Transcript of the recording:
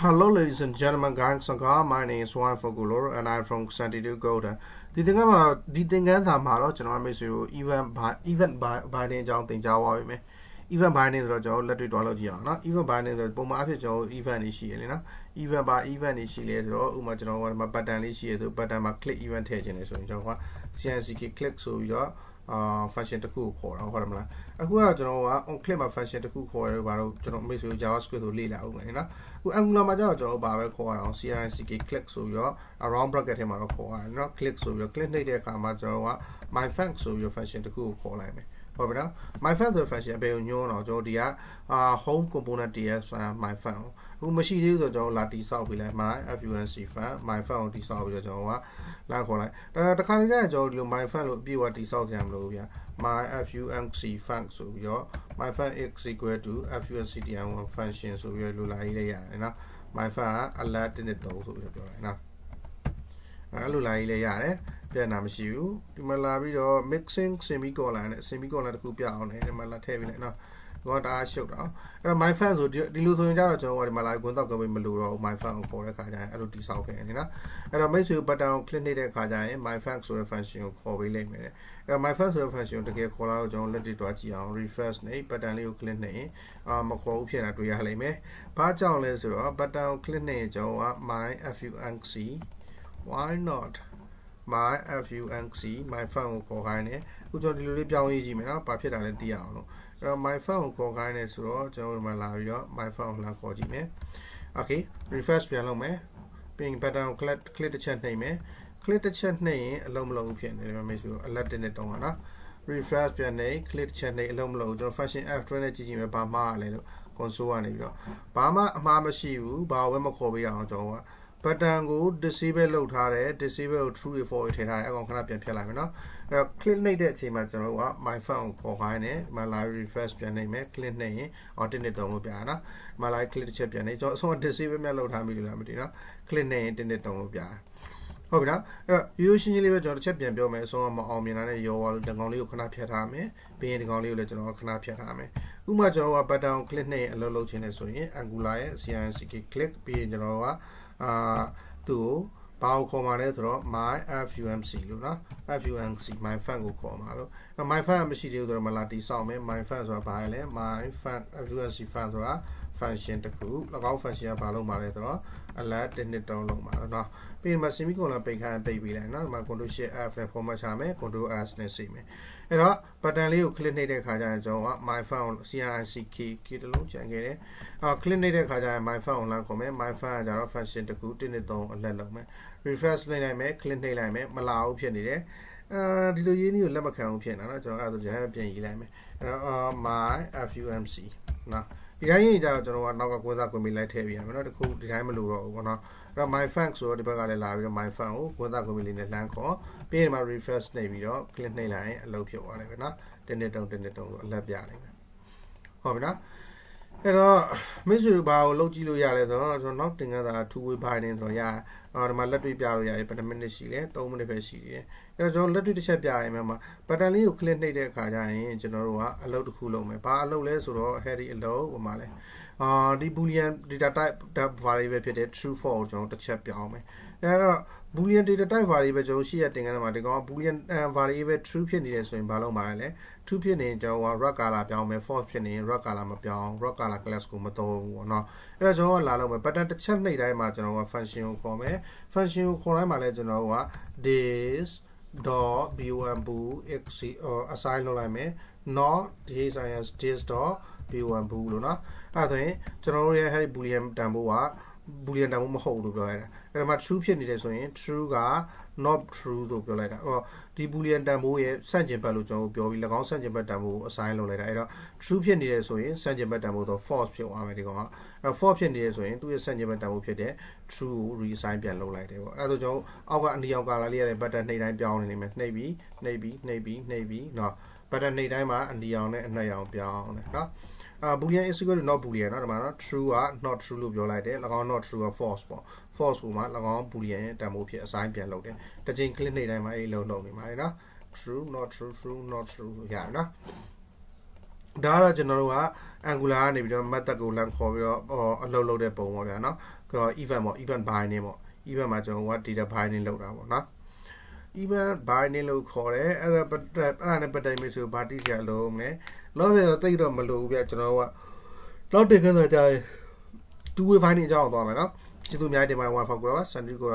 Hello, ladies and gentlemen, gang Sangha. My name is Juan Foguloro, and I'm from Santiago Golden. ဒီသင်္ကန်းမှာဒီသင်္ကန်းစာမှာတော့ကျွန်တော်မိတ်ဆွေတို့ event event binding အကြောင်းသင်ကြားသွားပြီမယ် event binding ဆိုတော့ကျွန်တော်လက်တွေ့တွားလို့ကြည့်အောင်နော် event binding ဆိုတော့ပုံမှန်အဖြစ်ကျွန်တော် event တွေရှိရလေနော် event ပါ event တွေရှိလေဆိုတော့ဥပမာကျွန်တော်ကဒီမှာ button လေးရှိရဆို button မှာ click event ထည့်ခြင်းလေဆိုရင်ကျွန်တော်က CNCK click ဆိုပြီးတော့ အာ function တစ်ခုကိုခေါ်တာဟုတ်တယ်မလားအခုကကျွန်တော်က on click မှာ function တစ်ခုခေါ်ရဲဘာလို့ကျွန်တော်မိတ်ဆွေ JavaScript ကိုလေ့လာအောင်မယ်နော်အခု Angular မှာကျတော့ကျွန်တော်ဘာပဲခေါ်ရအောင် CRCK click ဆိုပြီးတော့ around bracket ထဲမှာတော့ခေါ်ရတယ်နော် click ဆိုပြီးတော့ click နှိပ်တဲ့အခါမှာကျွန်တော်က my func ဆိုပြီးတော့ function တစ်ခုကိုခေါ်လိုက်မယ် ဟုတ်ပြီနော် my fan ဆိုတဲ့ function အပေကိုညွှန်းတော့ကျွန်တော်ဒီကအာ home component တည်းရဲ့ဆို my fan ကိုအခုမရှိသေးဘူးဆိုတော့ကျွန်တော်လာတိဆောက်ပြီးလိုက် my func fan my fan ကိုတိဆောက်ပြီးတော့ကျွန်တော်ကလမ်းခေါ်လိုက်ဒါတခါတည်းကျရင်ကျွန်တော်ဒီလို my fan လို့အပြည့်အဝတိဆောက်ကြရမလို့ဗျာ my func fan ဆိုပြီးတော့ my fan x equal to functn1 function ဆိုပြီးတော့လိုလာရေးလိုက်ရတယ်နော် my fan က alert 1 3ဆိုပြီးတော့ပြောလိုက်နော်အဲ့လိုလာရေးလိုက်ရတယ် ပြဿနာမရှိဘူးဒီမှာလာပြီးတော့ mixing semicolon နဲ့ semicolon တခုပြအောင်ねဒီမှာလာထည့်ပြီးလိုက်နော်တော့တအားရှုပ်တာအဲ့တော့ my fan ဆိုဒီလိုဆိုရင်ကြတော့ကျွန်တော်ဒီမှာလာကွန်းတော့ကမလို့တော့ my fan ကိုခေါ်တဲ့ခါကျရင်အဲ့လိုတိဆောက်ခဲ့နေနော်အဲ့တော့မိတ်ဆွေ button ကို click နေတဲ့ခါကျရင် my fan ဆိုတဲ့ function ကိုခေါ်ပေးလိုက်မယ်အဲ့တော့ my fan ဆိုတဲ့ function ကိုတကယ်ခေါ်လာတော့ကျွန်တော်လက်တွေ့တွားကြည့်အောင် refresh နဲ့ button လေးကို click နေရင်အာမခေါ်ဘူးဖြစ်တာတွေ့ရလိမ့်မယ်ဘာကြောင့်လဲဆိုတော့ button ကို click နေရင်ကျွန်တော်က my func why not my func my fan ကိုခေါ်ခိုင်းတယ်အခုကျွန်တော်ဒီလိုလေးပြောင်းရေးကြည့်မယ်နော်ဘာဖြစ်တာလဲသိရအောင်လို့အဲ့တော့ my fan ကိုခေါ်ခိုင်းတယ်ဆိုတော့ကျွန်တော်ဒီမှာလာပြီးတော့ my fan ကိုလာခေါ်ကြည့်မယ် okay refresh ပြန်လုပ်မယ်ပြီးရင် button ကို click click တစ်ချက်နှိပ်မယ် click တစ်ချက်နှိပ်ရင်အလုံးမလုံးဖြစ်နေတယ်မိတ်ဆွေ alert တင်နေတော့ပါနော် refresh ပြန်နှိပ် click တစ်ချက်နှိပ်အလုံးမလုံးကျွန်တော် function f12 နဲ့ကြည့်ကြည့်မယ်ဘာမှလဲလို့ console ကနေပြီးတော့ဘာမှအမှားမရှိဘူးဘာဝဲမခေါ်ပေးရအောင်ကျွန်တော်က button ကို disable လုပ်ထားတယ် disable ကို true တွေ false ထည့်ထားတယ်အကောင်ခဏပြန်ဖြတ်လိုက်မယ်နော်အဲ့တော့ click နှိပ်တဲ့အချိန်မှာကျွန်တော်တို့က my phone ကိုခေါ်ခိုင်းတယ်ဒီမှာ live refresh ပြန်နှိပ်မယ် click နှိပ်ရင် alternate တုံးလို့ပြရနော်ဒီမှာ live click တစ်ချက်ပြန်နှိပ်ကျွန်တော်အဆုံး disable မြတ်လုပ်ထားပြီလို့လားမသိနော် click နှိပ်ရင် alternate တုံးလို့ပြရတယ်ဟုတ်ပြီနော်အဲ့တော့ရိုးရှင်းချင်းလေးပဲကျွန်တော်တစ်ချက်ပြန်ပြောမယ်အဆုံးမအောင်မြင်တာနဲ့ရောဝါလို့ဒီကောင်လေးကိုခဏဖြတ်ထားမယ်ပြီးရင်ဒီကောင်လေးကိုလည်းကျွန်တော်ခဏဖြတ်ထားမယ်ဥပမာကျွန်တော်က button ကို click နှိပ်ရင်အလုပ်လုပ်ခြင်းနဲ့ဆိုရင် Angular ရဲ့ CINCK click ပြီးရင်ကျွန်တော်က အာသူ့ကိုဘာကိုခေါ်မှာလဲဆိုတော့ my fumc လို့နော် fumc my fan ကိုခေါ်မှာလို့အဲ့ my fan မရှိသေးဘူးဆိုတော့မလာတီဆောက်မယ် my fan ဆိုတာဘာလဲ my fan fumc fan ဆိုတာ function တခု၎င်း function ကဘာလုပ်မှာလဲဆိုတော့ alert တစ်နှစ်တုံးလုပ်မှာလို့နော်ပြီးရင်မှာ semicolon ပိတ်ခိုင်းပိတ်ပြီးလိုက်နော်ဒီမှာ control shift f နဲ့ format ချမယ် control s နဲ့စီမယ်အဲ့တော့ button လေးကို click နှိပ်တဲ့ခါကျရင်ကျွန်တော်က my phone CRCK ကတလုံးကြံခဲ့တယ်အော် click နှိပ်တဲ့ခါကျရင် my phone လမ်းခေါ်မယ် my phone ကကျတော့ function တခု1 2 3အလက်လုံးမယ် refresh လုပ်လိုက်မယ် click နှိပ်လိုက်မယ်မလာဘူးဖြစ်နေတယ်အာဒီလိုရေးနည်းကိုလက်မခံဘူးဖြစ်နေတာเนาะကျွန်တော်အဲ့ဒါဆိုရဟန်းပြန်ရေးလိုက်မယ်အဲ့တော့ my fumc နော် ဒီတိုင်းရင်ကြတော့ကျွန်တော်ကနောက်ကကွင်းစားကွင်းမိလိုက်ထည့်ပြရမယ်เนาะတခုဒီတိုင်းမလို့တော့ဘူးပေါ့နော်အဲ့တော့ my fan ဆိုတော့ဒီဘက်ကလည်းလာပြီးတော့ my fan ကိုကွင်းစားကွင်းမိလေးနဲ့လှမ်းခေါ်ပြီးရင်မှ refresh နှိပ်ပြီးတော့ click နှိပ်လိုက်ရင်အလုပ်ဖြစ်သွားတယ်ပဲเนาะတင်းတင်းတုံတင်းတင်းတုံဆိုအလက်ပြနိုင်မယ်ဟုတ်ပြီနော် အဲ့တော့မိတ်ဆွေတို့ဘာကိုလုပ်ကြည့်လို့ရလဲဆိုတော့ကျွန်တော်နောက်တင်ကန်းစာ two way binding ဆိုတော့ရအော်ဒီမှာလက်တွေ့ပြလို့ရတယ်ဘယ်နှမိနစ်ရှိလဲ3မိနစ်ပဲရှိတယ်အဲ့တော့ကျွန်တော်လက်တွေ့တစ်ချက်ပြရင်မှာ button လေးကို click နှိပ်တဲ့အခါကျရင်ကျွန်တော်တို့ကအလုပ်တစ်ခုလုပ်မယ်ဘာအလုပ်လဲဆိုတော့ heady အလုပ်ဟိုမှာလဲအာဒီ boolean data type variable ဖြစ်တဲ့ true false ကိုကျွန်တော်တစ်ချက်ပြောင်းမယ်အဲ့တော့ boolean data type variable ကျွန်တော်ရှိရတင်ကန်းမှာဒီကောင် boolean variable true ဖြစ်နေတယ်ဆိုရင်ဘာလုပ်မှာလဲ true ဖြစ်နေရင်ကျွန်တော်က red color ပြောင်းမယ် false ဖြစ်နေရင် red color မပြောင်း red color class ကိုမသုံးဘူးပေါ့နော်အဲ့တော့ကျွန်တော်ကလာလုပ်မယ် pattern တစ်ချက်နှိပ်တိုင်းမှာကျွန်တော်က function ကိုခေါ်မယ် function ကိုခေါ်တိုင်းမှာလဲကျွန်တော်က this dot bumbu x assign လုပ်လိုက်မယ် not this science this dot bumbu လို့နော်အဲ့ဒါဆိုရင်ကျွန်တော်တို့ရဲ့ harry boolean တန်ဖိုးက boolean တန်ဖိုးမဟုတ်လို့ပြောလိုက်တာအဲ့ဒါမှ true ဖြစ်နေတယ်ဆိုရင် true က not true လို့ပြောလိုက်တာအဲ့တော့ဒီ boolean တန်ဖိုးရဲ့ဆန့်ကျင်ဘက်လို့ကျွန်တော်ပြောပြီး၎င်းဆန့်ကျင်ဘက်တန်ဖိုးကို assign လုပ်လိုက်တာအဲ့တော့ true ဖြစ်နေတယ်ဆိုရင်ဆန့်ကျင်ဘက်တန်ဖိုးတော့ false ဖြစ်သွားမယ်ဒီကောင်ကအဲ့ false ဖြစ်နေတယ်ဆိုရင်သူ့ရဲ့ဆန့်ကျင်ဘက်တန်ဖိုးဖြစ်တဲ့ true ကို reassign ပြန်လုပ်လိုက်တယ်ပေါ့အဲ့ဒါဆိုကျွန်တော်အောက်ကအနီအောင်ကာလာလေးရတဲ့ button နှိပ်တိုင်းပြောင်းနေနေမယ်နှိပ်ပြီးနှိပ်ပြီးနှိပ်ပြီးနှိပ်ပြီးเ นาะ button နှိပ်တိုင်းမှာအနီအောင်နဲ့အနှက်အောင်ပြောင်းတယ်เนาะအာ boolean is equal to not boolean เนาะဒီမှာเนาะ true က not true လို့ပြောလိုက်တယ်၎င်း not true က false ပေါ့ false ကိုမှ၎င်း boolean ရဲ့တန်ဖိုးဖြစ် assign ပြန်လုပ်တယ်တစ်ချိန် click နှိပ်တိုင်းမှာအဲ့လုံးလုံးနေပါတယ်เนาะ true not true true not true ရရနော်ဒါကတော့ကျွန်တော်တို့က Angular ကနေပြီးတော့ method ကိုလမ်းခေါ်ပြီးတော့အလုပ်လုပ်တဲ့ပုံပေါ့ဗျာနော်ဆိုတော့ event ပေါ့ event binding ပေါ့ event မှာကျွန်တော်က data binding လုပ်တာပေါ့နော် event binding လို့ခေါ်တယ်အဲ့ဒါအဲ့ဒါနဲ့ပတ်သက်ပြီးဆိုဘာတိစရာလုံးလဲလောဆယ်တော့တိတ်တော့မလို့ဘူးဗျကျွန်တော်ကတော့တင်ခန်းတော့ကြာ two way binding အကြောင်းအောင်သွားမယ်နော်ကျေးဇူးအများကြီးတင်ပါတယ် wifi ကိုတော့ sandrigo